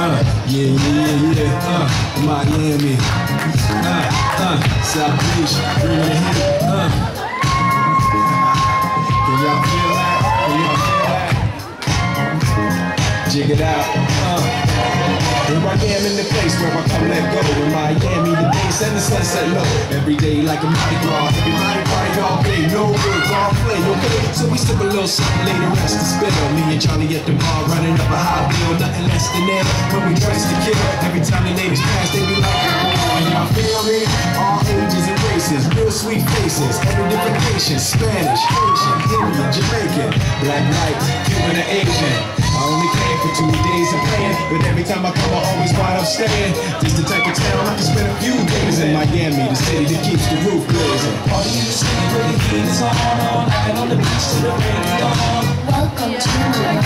Uh, yeah, yeah, yeah, yeah. Uh, Miami. Uh, uh, South Beach, bring the heat. Uh. Can y'all feel that? Can y'all feel that? Jig it out. Uh. Here I am in the place where I come let go. In Miami, the and sunset low. Every day like a Mardi Gras. Everybody party all day. No work, all play, okay? So we sip a little something later, rest to spill. Me and Johnny at the bar running up a high bill. Nothing less than that. When we dress to kill. Every time the ladies pass, they be like, on, y'all feel me? All ages and races, real sweet faces. Every different nation, Spanish, Asian, Indian, Jamaican, black, white, Cuban, or Asian. I only came for two days of playing, but every time I come, I always wind up staying. This the type of town I can spend a few in Miami, the city that keeps the roof blazing. Party in the city where the heat is on all night on the beach till the break of dawn. Welcome to.